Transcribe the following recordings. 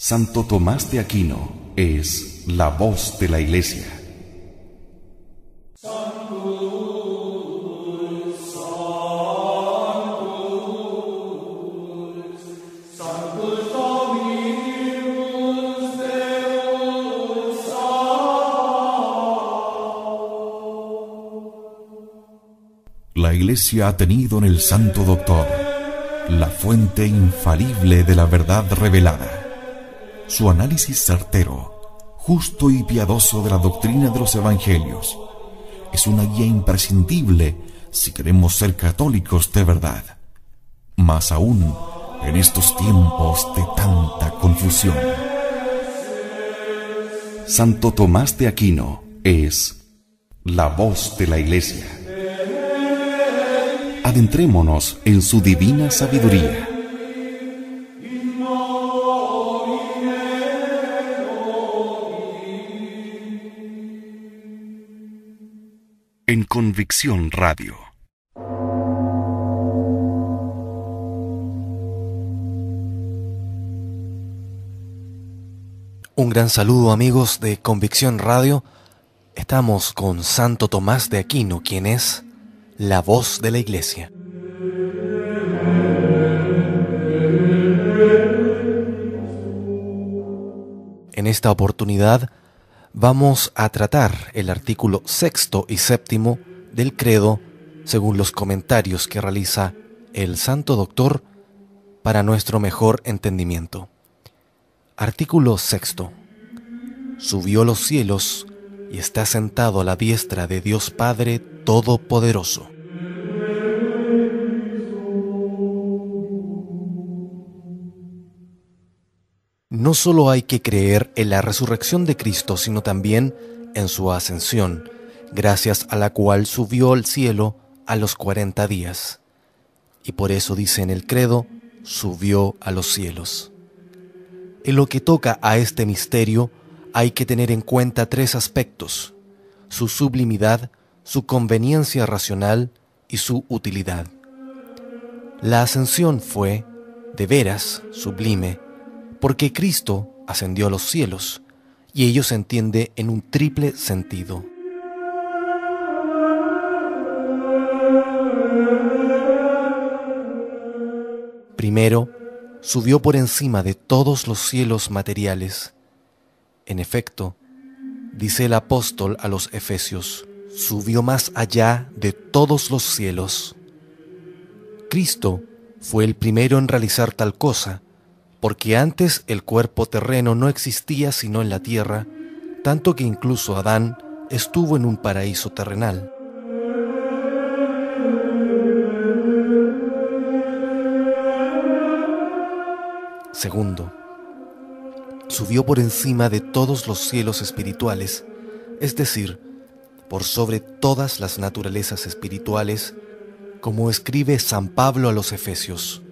Santo Tomás de Aquino es la voz de la Iglesia. La Iglesia ha tenido en el Santo Doctor la fuente infalible de la verdad revelada su análisis certero, justo y piadoso de la doctrina de los evangelios es una guía imprescindible si queremos ser católicos de verdad. Más aún en estos tiempos de tanta confusión. Santo Tomás de Aquino es la voz de la Iglesia. Adentrémonos en su divina sabiduría Convicción Radio. Un gran saludo amigos de Convicción Radio. Estamos con Santo Tomás de Aquino, quien es la voz de la Iglesia. En esta oportunidad vamos a tratar el artículo sexto y séptimo del credo según los comentarios que realiza el Santo Doctor para nuestro mejor entendimiento. Artículo sexto. Subió los cielos y está sentado a la diestra de Dios Padre Todopoderoso. No solo hay que creer en la resurrección de Cristo, sino también en su ascensión, gracias a la cual subió al cielo a los cuarenta días. Y por eso dice en el credo, subió a los cielos. En lo que toca a este misterio, hay que tener en cuenta tres aspectos, su sublimidad, su conveniencia racional y su utilidad. La ascensión fue, de veras, sublime, porque Cristo ascendió a los cielos, y ello se entiende en un triple sentido. Primero, subió por encima de todos los cielos materiales. En efecto, dice el apóstol a los Efesios, subió más allá de todos los cielos. Cristo fue el primero en realizar tal cosa, porque antes el cuerpo terreno no existía sino en la tierra, tanto que incluso Adán estuvo en un paraíso terrenal. Segundo, subió por encima de todos los cielos espirituales, es decir, por sobre todas las naturalezas espirituales, como escribe San Pablo a los Efesios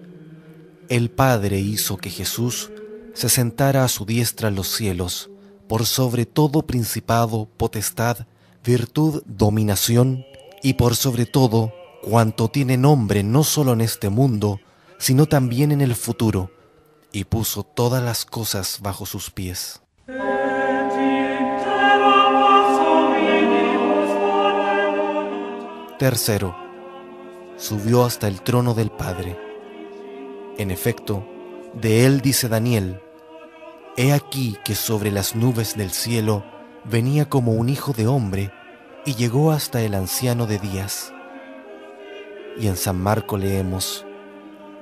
el Padre hizo que Jesús se sentara a su diestra en los cielos, por sobre todo principado, potestad, virtud, dominación, y por sobre todo cuanto tiene nombre no solo en este mundo, sino también en el futuro, y puso todas las cosas bajo sus pies. Tercero, subió hasta el trono del Padre en efecto, de él dice Daniel, He aquí que sobre las nubes del cielo venía como un hijo de hombre y llegó hasta el anciano de días. Y en San Marco leemos,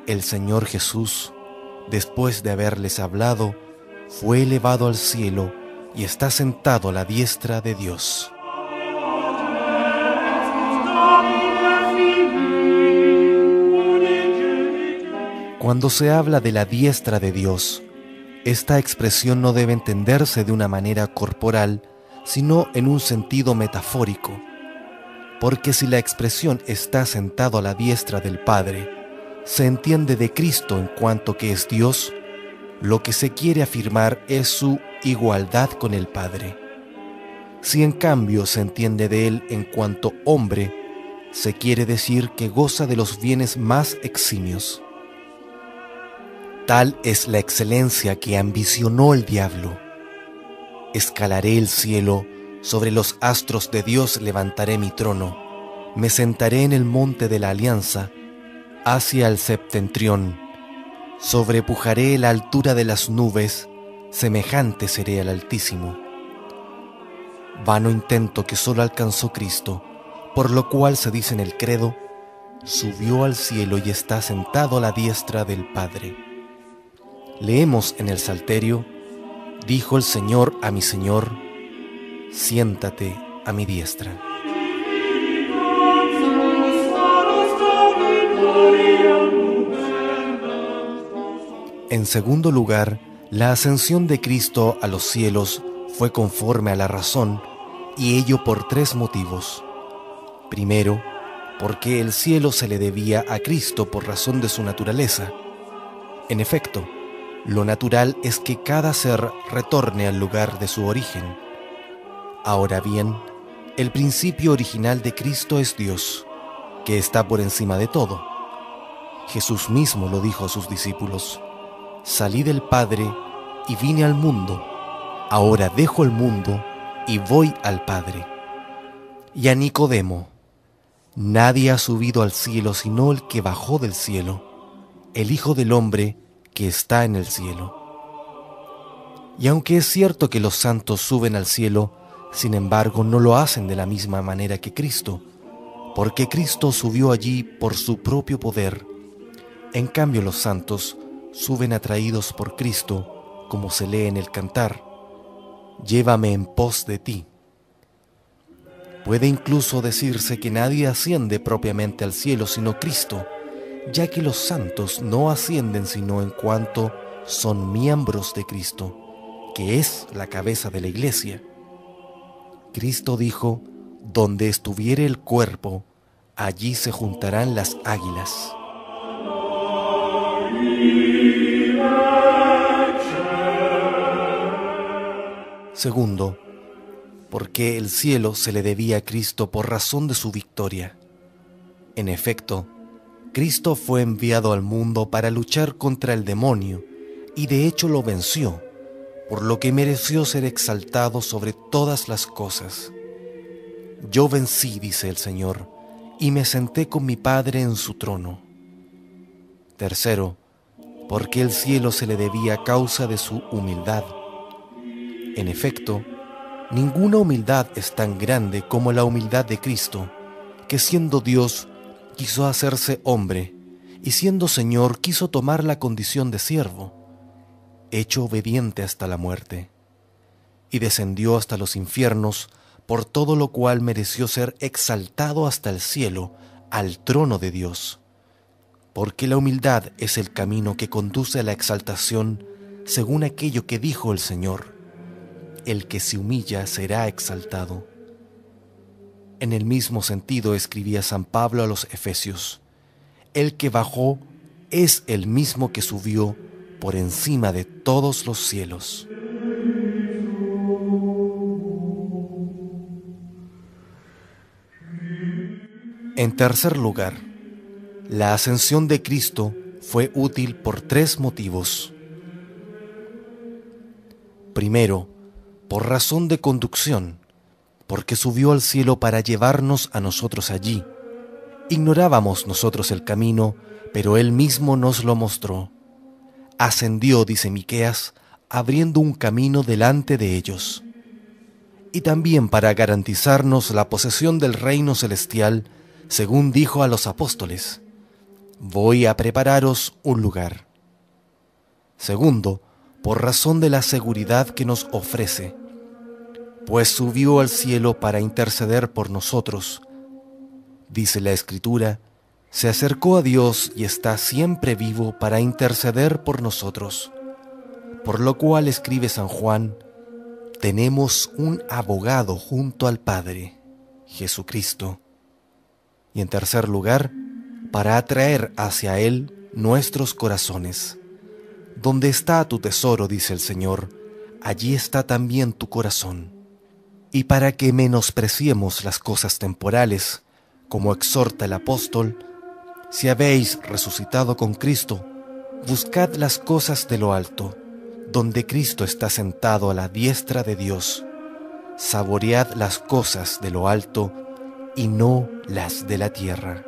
El Señor Jesús, después de haberles hablado, fue elevado al cielo y está sentado a la diestra de Dios. Cuando se habla de la diestra de Dios, esta expresión no debe entenderse de una manera corporal, sino en un sentido metafórico. Porque si la expresión está sentado a la diestra del Padre, se entiende de Cristo en cuanto que es Dios, lo que se quiere afirmar es su igualdad con el Padre. Si en cambio se entiende de Él en cuanto hombre, se quiere decir que goza de los bienes más eximios. Tal es la excelencia que ambicionó el diablo. Escalaré el cielo, sobre los astros de Dios levantaré mi trono, me sentaré en el monte de la alianza, hacia el septentrión, sobrepujaré la altura de las nubes, semejante seré al Altísimo. Vano intento que solo alcanzó Cristo, por lo cual se dice en el credo, subió al cielo y está sentado a la diestra del Padre. Leemos en el Salterio, dijo el Señor a mi Señor, siéntate a mi diestra. En segundo lugar, la ascensión de Cristo a los cielos fue conforme a la razón, y ello por tres motivos. Primero, porque el cielo se le debía a Cristo por razón de su naturaleza. En efecto, lo natural es que cada ser retorne al lugar de su origen. Ahora bien, el principio original de Cristo es Dios, que está por encima de todo. Jesús mismo lo dijo a sus discípulos, salí del Padre y vine al mundo, ahora dejo el mundo y voy al Padre. Y a Nicodemo, nadie ha subido al cielo sino el que bajó del cielo, el Hijo del Hombre que está en el cielo. Y aunque es cierto que los santos suben al cielo, sin embargo no lo hacen de la misma manera que Cristo, porque Cristo subió allí por su propio poder. En cambio los santos suben atraídos por Cristo, como se lee en el cantar, Llévame en pos de ti. Puede incluso decirse que nadie asciende propiamente al cielo sino Cristo, ya que los santos no ascienden sino en cuanto son miembros de Cristo, que es la cabeza de la iglesia. Cristo dijo, donde estuviere el cuerpo, allí se juntarán las águilas. Segundo, porque el cielo se le debía a Cristo por razón de su victoria. En efecto, Cristo fue enviado al mundo para luchar contra el demonio y de hecho lo venció, por lo que mereció ser exaltado sobre todas las cosas. Yo vencí, dice el Señor, y me senté con mi Padre en su trono. Tercero, porque el cielo se le debía a causa de su humildad. En efecto, ninguna humildad es tan grande como la humildad de Cristo, que siendo Dios, quiso hacerse hombre, y siendo Señor quiso tomar la condición de siervo, hecho obediente hasta la muerte, y descendió hasta los infiernos, por todo lo cual mereció ser exaltado hasta el cielo, al trono de Dios. Porque la humildad es el camino que conduce a la exaltación, según aquello que dijo el Señor. El que se humilla será exaltado. En el mismo sentido escribía San Pablo a los Efesios, el que bajó es el mismo que subió por encima de todos los cielos. En tercer lugar, la ascensión de Cristo fue útil por tres motivos. Primero, por razón de conducción porque subió al cielo para llevarnos a nosotros allí. Ignorábamos nosotros el camino, pero él mismo nos lo mostró. Ascendió, dice Miqueas, abriendo un camino delante de ellos. Y también para garantizarnos la posesión del reino celestial, según dijo a los apóstoles, voy a prepararos un lugar. Segundo, por razón de la seguridad que nos ofrece pues subió al cielo para interceder por nosotros. Dice la Escritura, se acercó a Dios y está siempre vivo para interceder por nosotros. Por lo cual escribe San Juan, tenemos un abogado junto al Padre, Jesucristo. Y en tercer lugar, para atraer hacia Él nuestros corazones. Donde está tu tesoro, dice el Señor, allí está también tu corazón y para que menospreciemos las cosas temporales, como exhorta el apóstol, si habéis resucitado con Cristo, buscad las cosas de lo alto, donde Cristo está sentado a la diestra de Dios. Saboread las cosas de lo alto y no las de la tierra.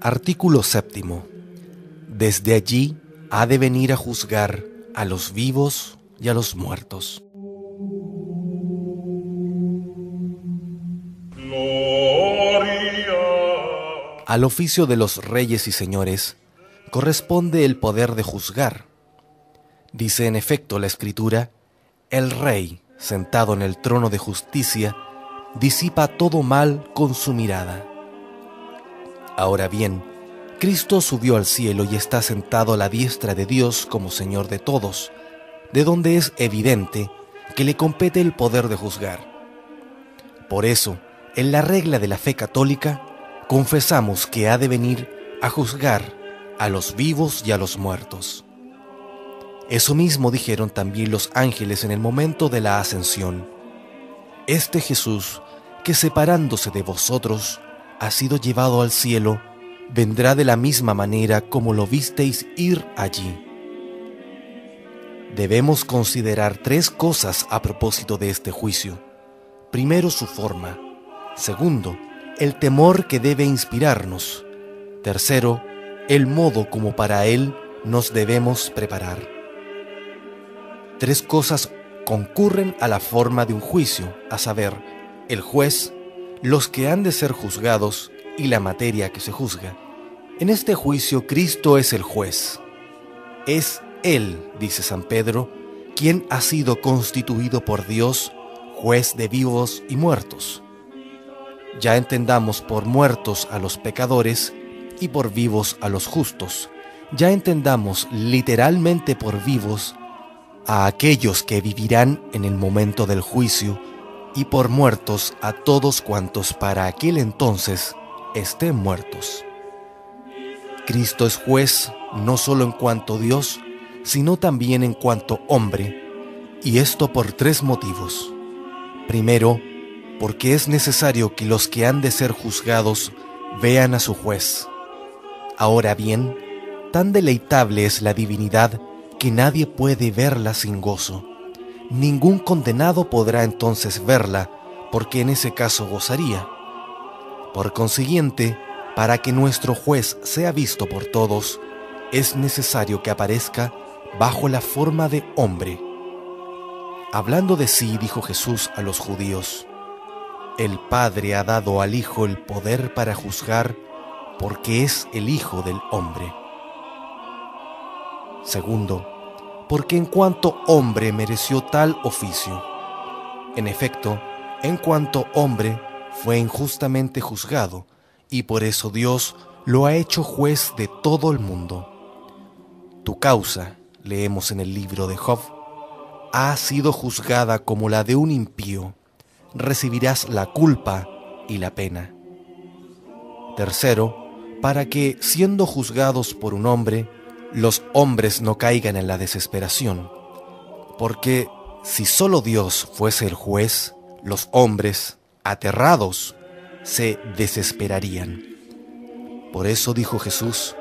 Artículo séptimo. Desde allí ha de venir a juzgar a los vivos y a los muertos. Al oficio de los reyes y señores corresponde el poder de juzgar. Dice en efecto la escritura, el rey, sentado en el trono de justicia, disipa todo mal con su mirada. Ahora bien, Cristo subió al cielo y está sentado a la diestra de Dios como Señor de todos, de donde es evidente que le compete el poder de juzgar. Por eso, en la regla de la fe católica, confesamos que ha de venir a juzgar a los vivos y a los muertos. Eso mismo dijeron también los ángeles en el momento de la ascensión. Este Jesús, que separándose de vosotros, ha sido llevado al cielo, vendrá de la misma manera como lo visteis ir allí. Debemos considerar tres cosas a propósito de este juicio. Primero, su forma. Segundo, el temor que debe inspirarnos. Tercero, el modo como para él nos debemos preparar. Tres cosas concurren a la forma de un juicio, a saber, el juez, los que han de ser juzgados y la materia que se juzga. En este juicio Cristo es el juez. Es Él, dice San Pedro, quien ha sido constituido por Dios juez de vivos y muertos. Ya entendamos por muertos a los pecadores y por vivos a los justos. Ya entendamos literalmente por vivos a aquellos que vivirán en el momento del juicio y por muertos a todos cuantos para aquel entonces estén muertos. Cristo es juez no solo en cuanto Dios, sino también en cuanto hombre, y esto por tres motivos. Primero, porque es necesario que los que han de ser juzgados vean a su juez. Ahora bien, tan deleitable es la divinidad que nadie puede verla sin gozo ningún condenado podrá entonces verla, porque en ese caso gozaría. Por consiguiente, para que nuestro juez sea visto por todos, es necesario que aparezca bajo la forma de hombre. Hablando de sí, dijo Jesús a los judíos, el Padre ha dado al Hijo el poder para juzgar porque es el Hijo del hombre. Segundo, porque en cuanto hombre mereció tal oficio. En efecto, en cuanto hombre fue injustamente juzgado, y por eso Dios lo ha hecho juez de todo el mundo. Tu causa, leemos en el libro de Job, ha sido juzgada como la de un impío, recibirás la culpa y la pena. Tercero, para que, siendo juzgados por un hombre, los hombres no caigan en la desesperación, porque si solo Dios fuese el juez, los hombres, aterrados, se desesperarían. Por eso dijo Jesús,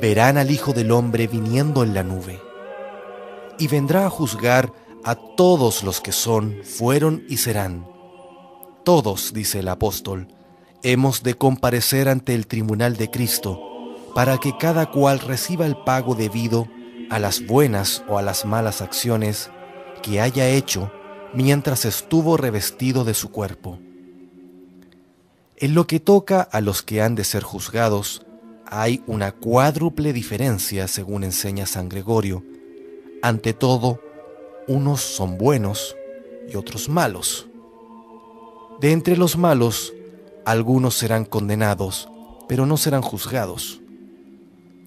verán al Hijo del Hombre viniendo en la nube, y vendrá a juzgar a todos los que son, fueron y serán. Todos, dice el apóstol, hemos de comparecer ante el tribunal de Cristo, para que cada cual reciba el pago debido a las buenas o a las malas acciones que haya hecho mientras estuvo revestido de su cuerpo. En lo que toca a los que han de ser juzgados, hay una cuádruple diferencia según enseña San Gregorio. Ante todo, unos son buenos y otros malos. De entre los malos, algunos serán condenados, pero no serán juzgados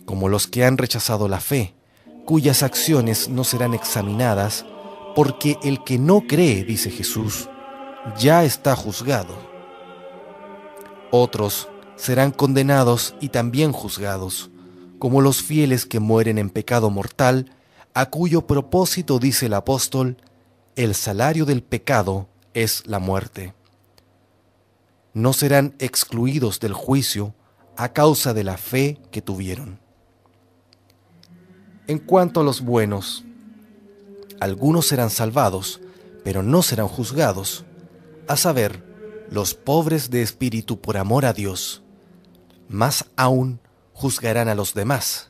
como los que han rechazado la fe, cuyas acciones no serán examinadas, porque el que no cree, dice Jesús, ya está juzgado. Otros serán condenados y también juzgados, como los fieles que mueren en pecado mortal, a cuyo propósito dice el apóstol, el salario del pecado es la muerte. no serán excluidos del juicio a causa de la fe que tuvieron. En cuanto a los buenos, algunos serán salvados, pero no serán juzgados, a saber, los pobres de espíritu por amor a Dios. Más aún juzgarán a los demás.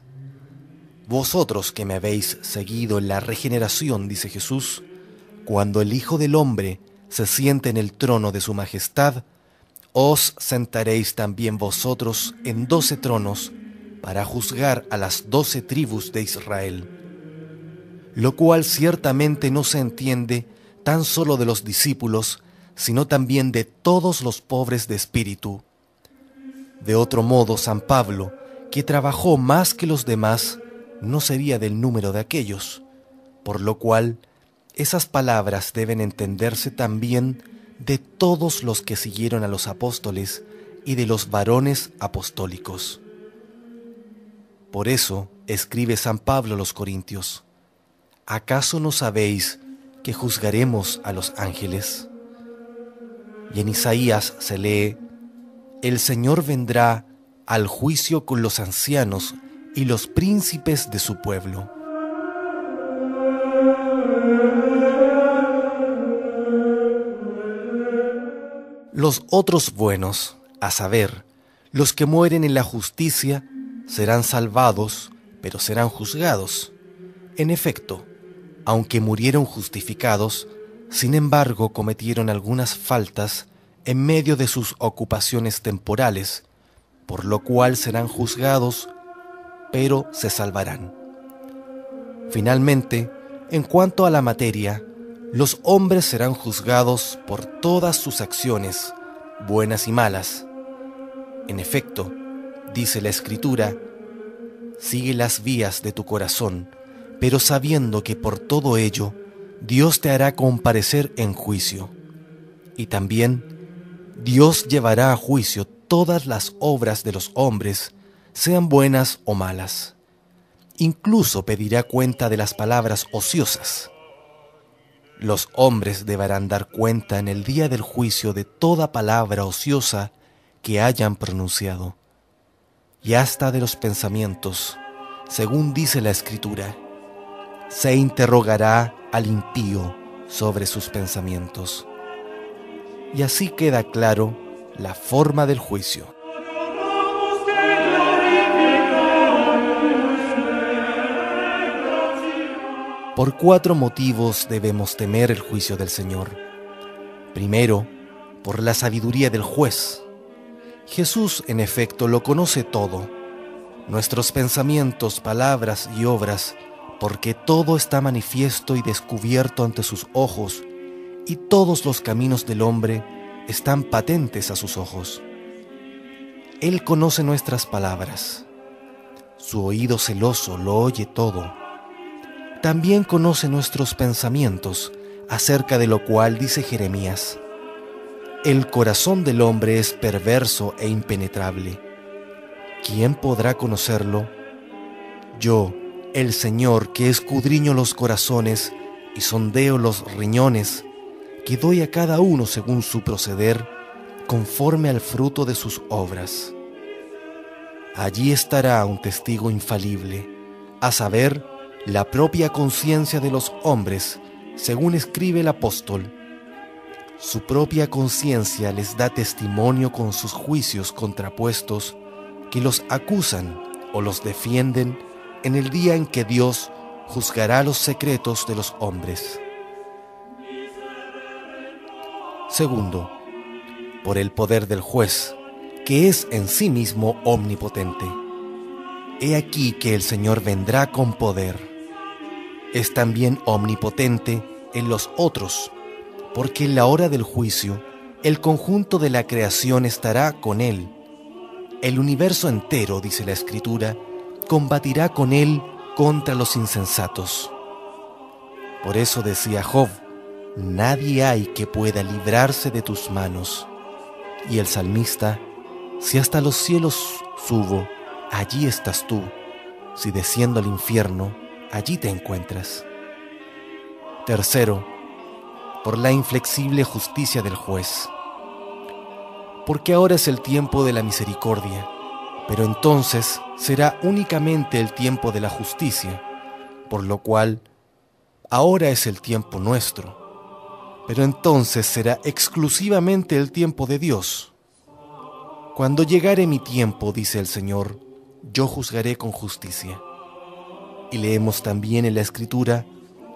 Vosotros que me habéis seguido en la regeneración, dice Jesús, cuando el Hijo del Hombre se siente en el trono de su majestad, os sentaréis también vosotros en doce tronos para juzgar a las doce tribus de Israel. Lo cual ciertamente no se entiende tan solo de los discípulos, sino también de todos los pobres de espíritu. De otro modo, San Pablo, que trabajó más que los demás, no sería del número de aquellos, por lo cual esas palabras deben entenderse también de todos los que siguieron a los apóstoles y de los varones apostólicos. Por eso escribe San Pablo a los Corintios, ¿acaso no sabéis que juzgaremos a los ángeles? Y en Isaías se lee, El Señor vendrá al juicio con los ancianos y los príncipes de su pueblo. Los otros buenos, a saber, los que mueren en la justicia, serán salvados, pero serán juzgados. En efecto, aunque murieron justificados, sin embargo cometieron algunas faltas en medio de sus ocupaciones temporales, por lo cual serán juzgados, pero se salvarán. Finalmente, en cuanto a la materia, los hombres serán juzgados por todas sus acciones, buenas y malas. En efecto, dice la Escritura, sigue las vías de tu corazón, pero sabiendo que por todo ello Dios te hará comparecer en juicio. Y también Dios llevará a juicio todas las obras de los hombres, sean buenas o malas. Incluso pedirá cuenta de las palabras ociosas. Los hombres deberán dar cuenta en el día del juicio de toda palabra ociosa que hayan pronunciado, y hasta de los pensamientos, según dice la Escritura. Se interrogará al impío sobre sus pensamientos. Y así queda claro la forma del juicio. Por cuatro motivos debemos temer el juicio del Señor. Primero, por la sabiduría del juez. Jesús, en efecto, lo conoce todo, nuestros pensamientos, palabras y obras, porque todo está manifiesto y descubierto ante sus ojos, y todos los caminos del hombre están patentes a sus ojos. Él conoce nuestras palabras. Su oído celoso lo oye todo también conoce nuestros pensamientos, acerca de lo cual dice Jeremías, El corazón del hombre es perverso e impenetrable. ¿Quién podrá conocerlo? Yo, el Señor, que escudriño los corazones y sondeo los riñones, que doy a cada uno según su proceder, conforme al fruto de sus obras. Allí estará un testigo infalible, a saber, la propia conciencia de los hombres, según escribe el apóstol. Su propia conciencia les da testimonio con sus juicios contrapuestos que los acusan o los defienden en el día en que Dios juzgará los secretos de los hombres. Segundo, por el poder del juez, que es en sí mismo omnipotente. He aquí que el Señor vendrá con poder es también omnipotente en los otros, porque en la hora del juicio el conjunto de la creación estará con Él. El universo entero, dice la Escritura, combatirá con Él contra los insensatos. Por eso decía Job, nadie hay que pueda librarse de tus manos. Y el salmista, si hasta los cielos subo, allí estás tú, si desciendo al infierno, allí te encuentras. Tercero, por la inflexible justicia del juez. porque ahora es el tiempo de la misericordia, pero entonces será únicamente el tiempo de la justicia, por lo cual ahora es el tiempo nuestro, pero entonces será exclusivamente el tiempo de Dios. Cuando llegare mi tiempo, dice el Señor, yo juzgaré con justicia. Y leemos también en la Escritura,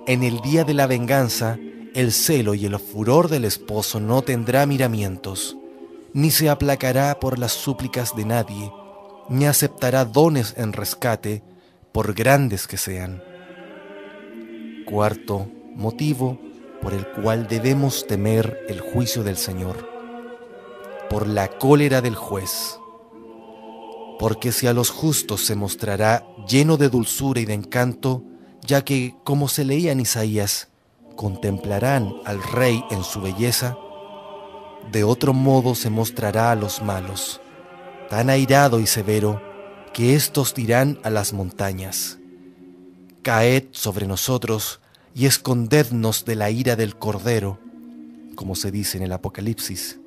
en el día de la venganza, el celo y el furor del esposo no tendrá miramientos, ni se aplacará por las súplicas de nadie, ni aceptará dones en rescate, por grandes que sean. Cuarto motivo por el cual debemos temer el juicio del Señor, por la cólera del juez. Porque si a los justos se mostrará lleno de dulzura y de encanto, ya que, como se leía en Isaías, contemplarán al rey en su belleza, de otro modo se mostrará a los malos, tan airado y severo, que éstos dirán a las montañas, Caed sobre nosotros y escondednos de la ira del Cordero, como se dice en el Apocalipsis.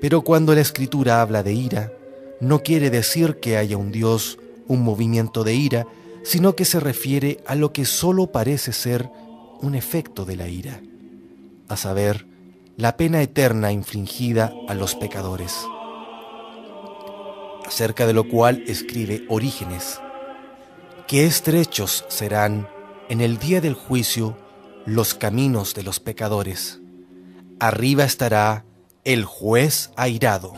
Pero cuando la Escritura habla de ira, no quiere decir que haya un Dios, un movimiento de ira, sino que se refiere a lo que solo parece ser un efecto de la ira, a saber, la pena eterna infligida a los pecadores, acerca de lo cual escribe Orígenes, que estrechos serán en el día del juicio los caminos de los pecadores, arriba estará el juez airado.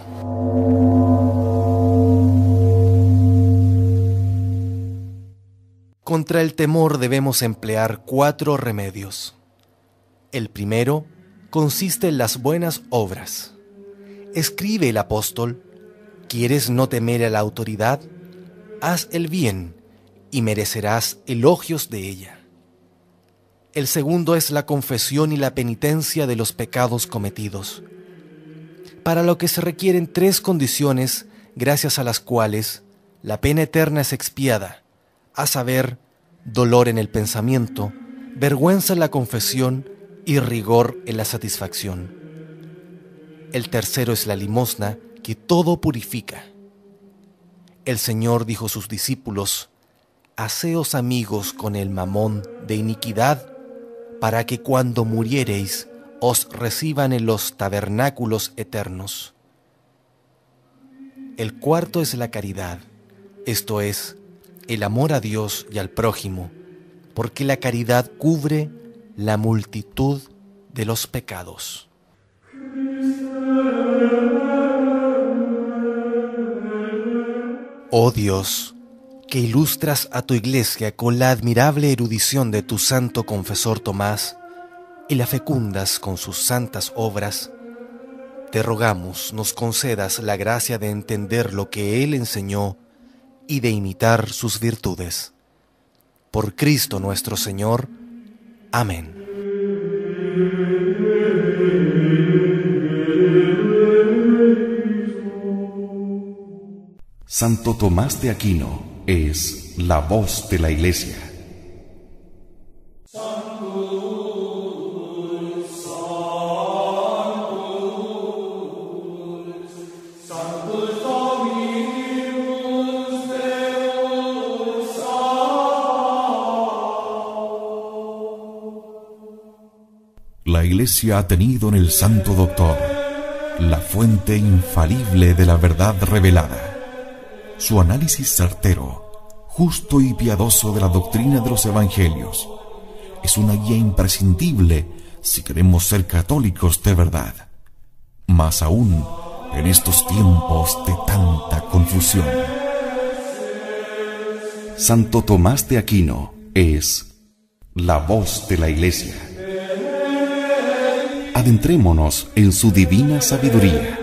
Contra el temor debemos emplear cuatro remedios. El primero consiste en las buenas obras. Escribe el apóstol, ¿quieres no temer a la autoridad? Haz el bien y merecerás elogios de ella. El segundo es la confesión y la penitencia de los pecados cometidos, para lo que se requieren tres condiciones gracias a las cuales la pena eterna es expiada a saber, dolor en el pensamiento, vergüenza en la confesión y rigor en la satisfacción. El tercero es la limosna que todo purifica. El Señor dijo a sus discípulos, Haceos amigos con el mamón de iniquidad, para que cuando muriereis os reciban en los tabernáculos eternos. El cuarto es la caridad, esto es, el amor a Dios y al prójimo, porque la caridad cubre la multitud de los pecados. Oh Dios, que ilustras a tu iglesia con la admirable erudición de tu santo confesor Tomás y la fecundas con sus santas obras, te rogamos nos concedas la gracia de entender lo que Él enseñó y de imitar sus virtudes. Por Cristo nuestro Señor. Amén. Santo Tomás de Aquino es la voz de la Iglesia. la Iglesia ha tenido en el Santo Doctor, la fuente infalible de la verdad revelada. Su análisis certero, justo y piadoso de la doctrina de los Evangelios es una guía imprescindible si queremos ser católicos de verdad. Más aún en estos tiempos de tanta confusión. Santo Tomás de Aquino es la voz de la Iglesia adentrémonos en su divina sabiduría.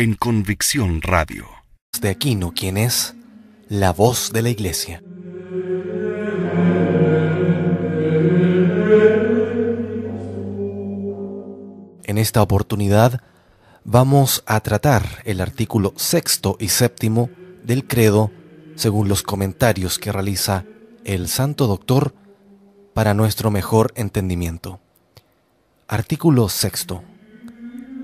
En Convicción Radio. De Aquino, quien es la voz de la Iglesia. En esta oportunidad vamos a tratar el artículo sexto y séptimo del credo según los comentarios que realiza el Santo Doctor para nuestro mejor entendimiento. Artículo sexto.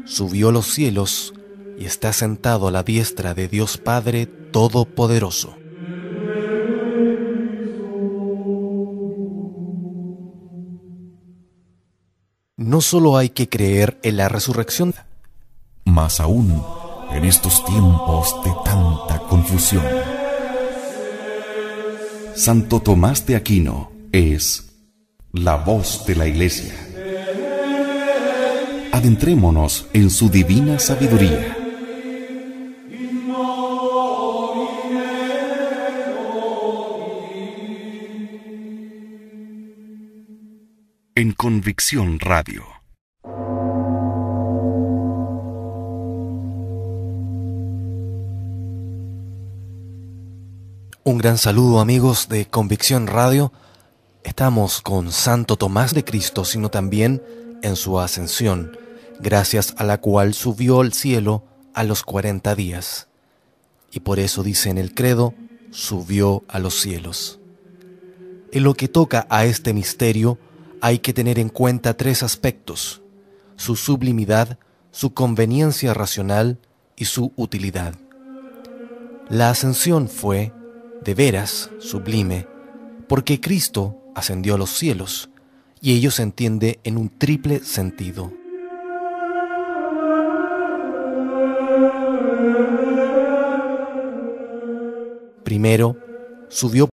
Subió los cielos y está sentado a la diestra de Dios Padre Todopoderoso. No solo hay que creer en la resurrección, más aún en estos tiempos de tanta confusión. Santo Tomás de Aquino es la voz de la Iglesia. Adentrémonos en su divina sabiduría. En Convicción Radio. Un gran saludo amigos de Convicción Radio. Estamos con Santo Tomás de Cristo, sino también en su ascensión, gracias a la cual subió al cielo a los cuarenta días. Y por eso dice en el credo, subió a los cielos. En lo que toca a este misterio, hay que tener en cuenta tres aspectos, su sublimidad, su conveniencia racional y su utilidad. La ascensión fue, de veras, sublime, porque Cristo ascendió a los cielos, y ello se entiende en un triple sentido. Primero, subió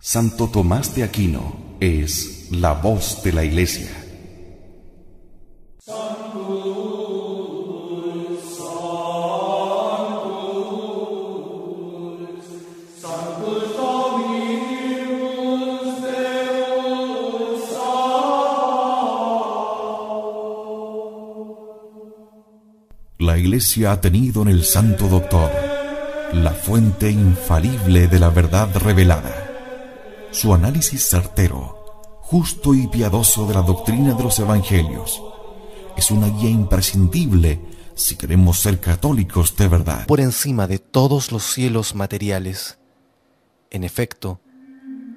Santo Tomás de Aquino es la voz de la Iglesia. La Iglesia ha tenido en el Santo Doctor la fuente infalible de la verdad revelada su análisis certero, justo y piadoso de la doctrina de los evangelios. Es una guía imprescindible si queremos ser católicos de verdad. Por encima de todos los cielos materiales. En efecto,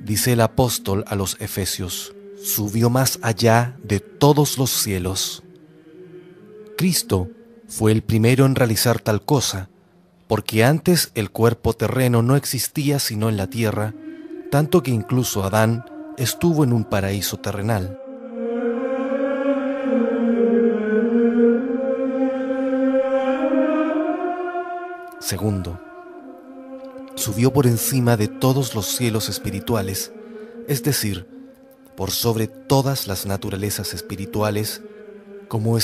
dice el apóstol a los Efesios, subió más allá de todos los cielos. Cristo fue el primero en realizar tal cosa, porque antes el cuerpo terreno no existía sino en la tierra, tanto que incluso Adán estuvo en un paraíso terrenal. Segundo, subió por encima de todos los cielos espirituales, es decir, por sobre todas las naturalezas espirituales, como es